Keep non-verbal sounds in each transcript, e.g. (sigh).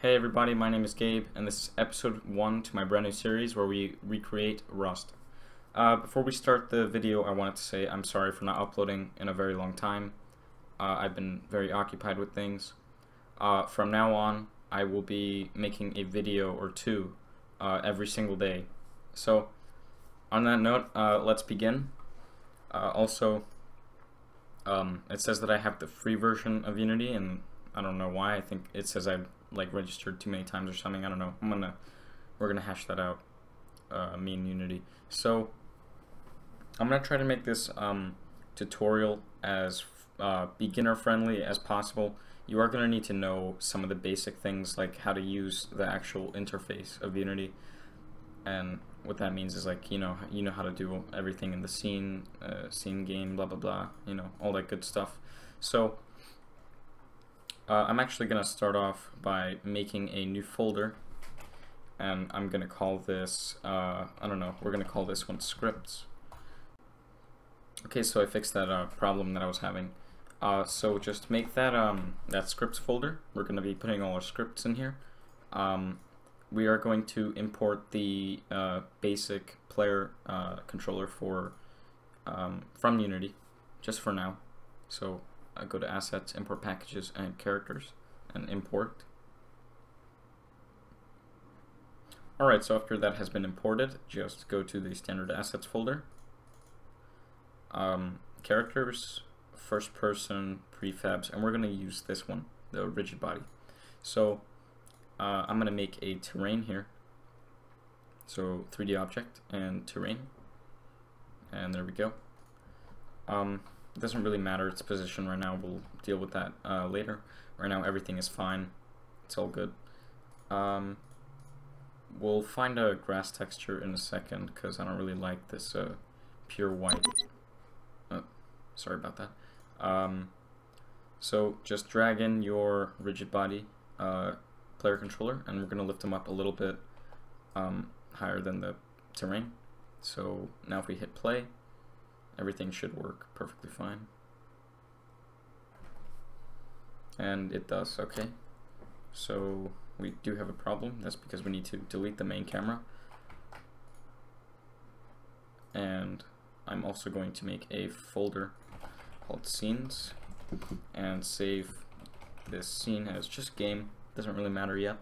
Hey everybody, my name is Gabe, and this is episode 1 to my brand new series where we recreate Rust. Uh, before we start the video, I wanted to say I'm sorry for not uploading in a very long time. Uh, I've been very occupied with things. Uh, from now on, I will be making a video or two uh, every single day. So, on that note, uh, let's begin. Uh, also, um, it says that I have the free version of Unity, and I don't know why. I think it says I've like registered too many times or something. I don't know. I'm gonna we're gonna hash that out. Uh, me and Unity. So I'm gonna try to make this um, tutorial as uh, beginner friendly as possible. You are gonna need to know some of the basic things like how to use the actual interface of Unity, and what that means is like you know you know how to do everything in the scene, uh, scene game, blah blah blah. You know all that good stuff. So uh, I'm actually going to start off by making a new folder and I'm going to call this, uh, I don't know, we're going to call this one scripts. Okay, so I fixed that uh, problem that I was having. Uh, so just make that um, that scripts folder. We're going to be putting all our scripts in here. Um, we are going to import the uh, basic player uh, controller for um, from Unity, just for now. So I go to Assets, Import Packages, and Characters, and Import. Alright, so after that has been imported, just go to the Standard Assets folder. Um, characters, First Person, Prefabs, and we're going to use this one, the Rigid Body. So uh, I'm going to make a terrain here. So 3D Object and Terrain. And there we go. Um, it doesn't really matter its position right now. We'll deal with that uh, later. Right now everything is fine. It's all good. Um, we'll find a grass texture in a second because I don't really like this uh, pure white. Oh, sorry about that. Um, so just drag in your rigid body uh, player controller and we're going to lift them up a little bit um, higher than the terrain. So now if we hit play, everything should work perfectly fine. And it does, okay. So we do have a problem. That's because we need to delete the main camera. And I'm also going to make a folder called scenes and save this scene as just game. Doesn't really matter yet.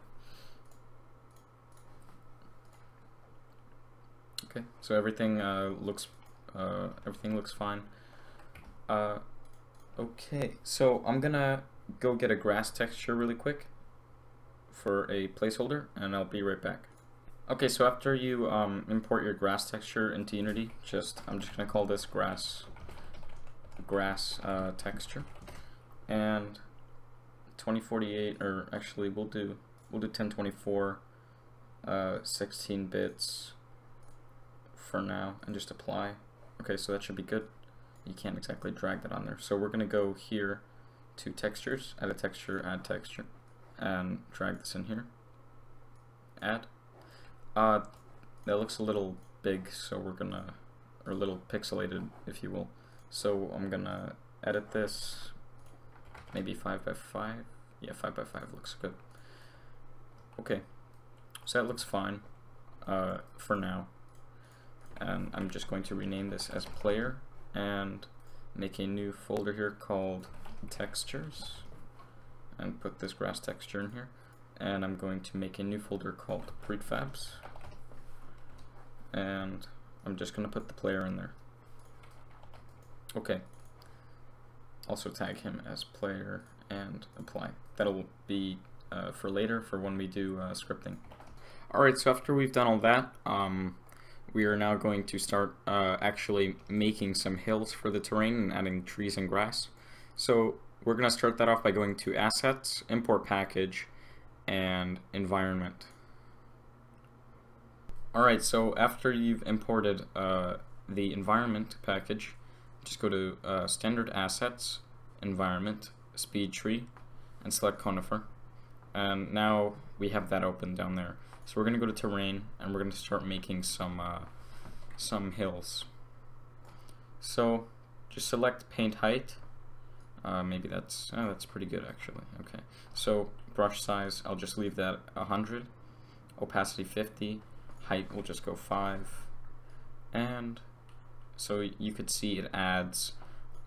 Okay, so everything uh, looks uh, everything looks fine. Uh, okay, so I'm gonna go get a grass texture really quick for a placeholder, and I'll be right back. Okay, so after you um, import your grass texture into Unity, just I'm just gonna call this grass grass uh, texture, and 2048, or actually we'll do we'll do 1024, uh, 16 bits for now, and just apply. Okay, so that should be good. You can't exactly drag that on there. So we're going to go here to textures, add a texture, add texture, and drag this in here. Add. Uh, that looks a little big, so we're going to, or a little pixelated, if you will. So I'm going to edit this, maybe 5 by 5 Yeah, 5 by 5 looks good. Okay, so that looks fine uh, for now and I'm just going to rename this as player and make a new folder here called textures and put this grass texture in here. And I'm going to make a new folder called prefabs. And I'm just going to put the player in there. Okay. Also tag him as player and apply. That'll be uh, for later for when we do uh, scripting. Alright so after we've done all that um, we are now going to start uh, actually making some hills for the terrain and adding trees and grass. So we're going to start that off by going to Assets, Import Package, and Environment. Alright, so after you've imported uh, the environment package, just go to uh, Standard Assets, Environment, Speed Tree, and select Conifer. And now we have that open down there. So we're going to go to terrain and we're going to start making some uh, some hills. So just select paint height. Uh, maybe that's oh, that's pretty good actually. Okay, so brush size, I'll just leave that 100. Opacity 50. Height will just go 5. And so you could see it adds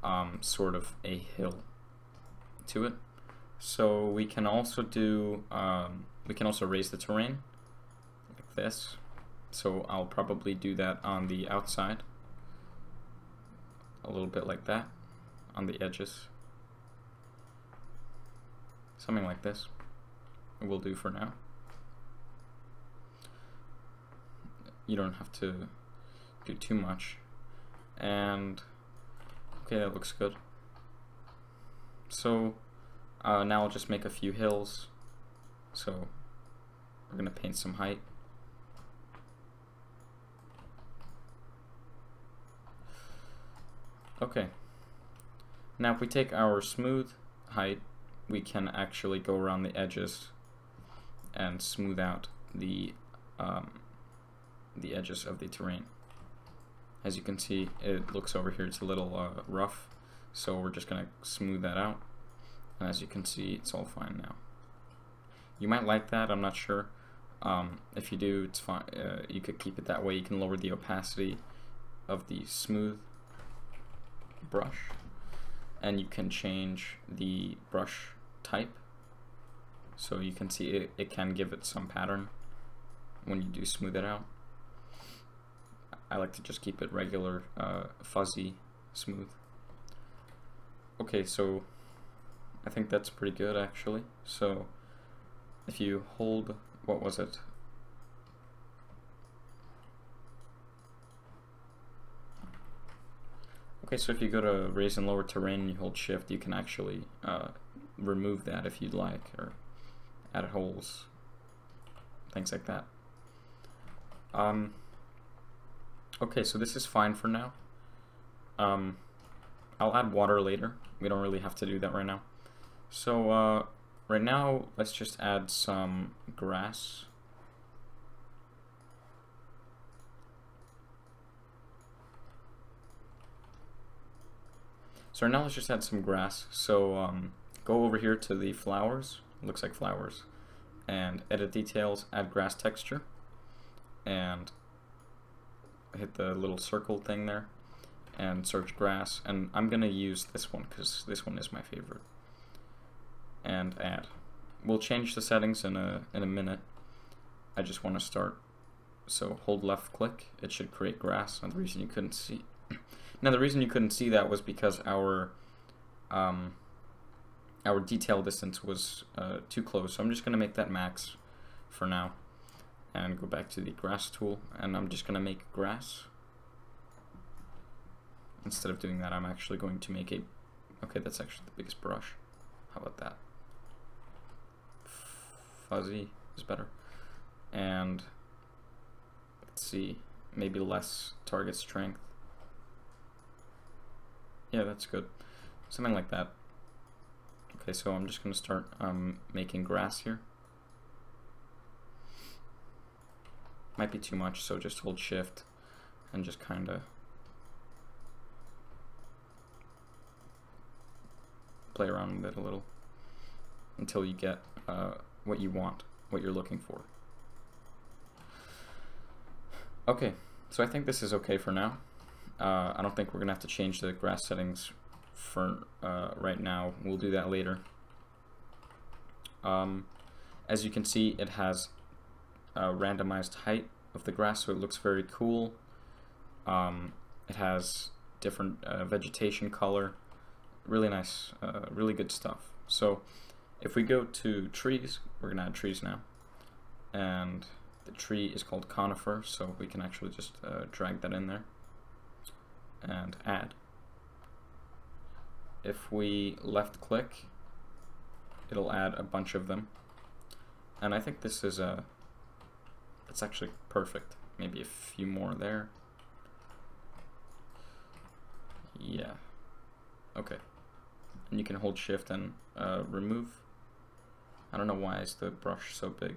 um, sort of a hill to it. So we can also do, um, we can also raise the terrain this. So I'll probably do that on the outside, a little bit like that, on the edges. Something like this will do for now. You don't have to do too much. And okay, that looks good. So uh, now I'll just make a few hills. So we're gonna paint some height. Okay. Now if we take our smooth height, we can actually go around the edges and smooth out the um, the edges of the terrain. As you can see, it looks over here, it's a little uh, rough, so we're just going to smooth that out. And as you can see, it's all fine now. You might like that, I'm not sure. Um, if you do, it's fine. Uh, you could keep it that way. You can lower the opacity of the smooth brush, and you can change the brush type. So you can see it, it can give it some pattern when you do smooth it out. I like to just keep it regular, uh, fuzzy, smooth. Okay, so I think that's pretty good actually. So if you hold, what was it? Okay, so if you go to raise and lower terrain and you hold shift, you can actually uh, remove that if you'd like, or add holes, things like that. Um, okay, so this is fine for now. Um, I'll add water later. We don't really have to do that right now. So uh, right now, let's just add some grass. So now let's just add some grass. So um, go over here to the flowers, looks like flowers, and edit details, add grass texture, and hit the little circle thing there, and search grass, and I'm gonna use this one because this one is my favorite, and add. We'll change the settings in a, in a minute. I just want to start. So hold left click, it should create grass, and the reason you couldn't see (clears throat) now the reason you couldn't see that was because our um, our detail distance was uh, too close. So I'm just going to make that max for now and go back to the grass tool and I'm just going to make grass. Instead of doing that I'm actually going to make a okay that's actually the biggest brush. How about that? Fuzzy is better. And let's see maybe less target strength. Yeah, that's good. Something like that. Okay, so I'm just going to start um, making grass here. Might be too much, so just hold shift and just kind of play around with it a little until you get uh, what you want, what you're looking for. Okay, so I think this is okay for now. Uh, I don't think we're going to have to change the grass settings for uh, right now. We'll do that later. Um, as you can see, it has a randomized height of the grass, so it looks very cool. Um, it has different uh, vegetation color. Really nice, uh, really good stuff. So if we go to trees, we're going to add trees now. And the tree is called conifer, so we can actually just uh, drag that in there and add. If we left click, it'll add a bunch of them. And I think this is a, it's actually perfect. Maybe a few more there. Yeah. Okay. And you can hold shift and uh, remove. I don't know why is the brush so big.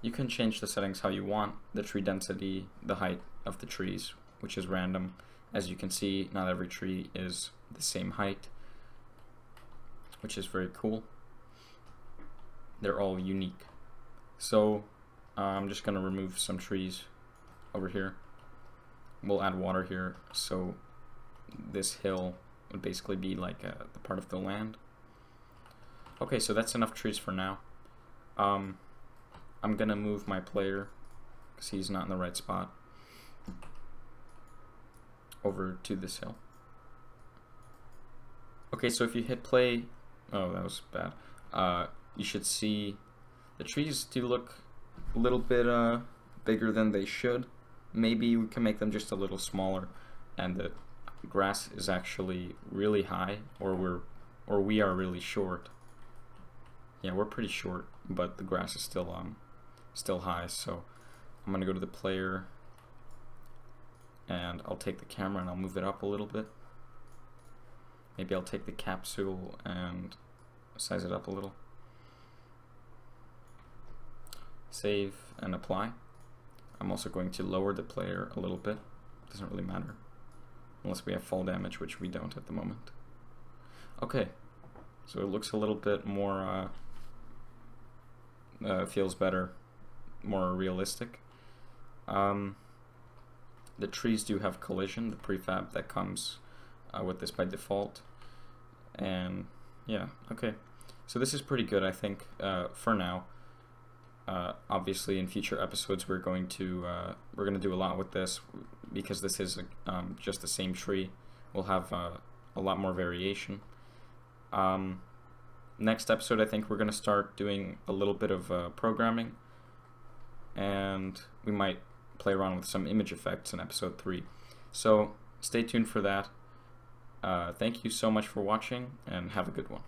You can change the settings how you want, the tree density, the height of the trees, which is random. As you can see, not every tree is the same height, which is very cool. they're all unique. So uh, I'm just gonna remove some trees over here. We'll add water here, so this hill would basically be like uh, the part of the land. Okay, so that's enough trees for now. Um, I'm gonna move my player because he's not in the right spot over to this hill. Okay, so if you hit play, oh that was bad. Uh, you should see the trees do look a little bit uh, bigger than they should. Maybe we can make them just a little smaller, and the grass is actually really high, or we're or we are really short. Yeah, we're pretty short, but the grass is still um still high. So I'm gonna go to the player, and I'll take the camera and I'll move it up a little bit. Maybe I'll take the capsule and size it up a little. Save and apply. I'm also going to lower the player a little bit. Doesn't really matter. Unless we have fall damage, which we don't at the moment. Okay, so it looks a little bit more, uh, uh, feels better, more realistic. Um, the trees do have collision, the prefab that comes uh, with this by default. And yeah, okay. So this is pretty good, I think, uh, for now. Uh, obviously, in future episodes, we're going to uh, we're going to do a lot with this because this is um, just the same tree. We'll have uh, a lot more variation. Um, next episode, I think we're going to start doing a little bit of uh, programming, and we might play around with some image effects in episode three. So stay tuned for that. Uh, thank you so much for watching, and have a good one.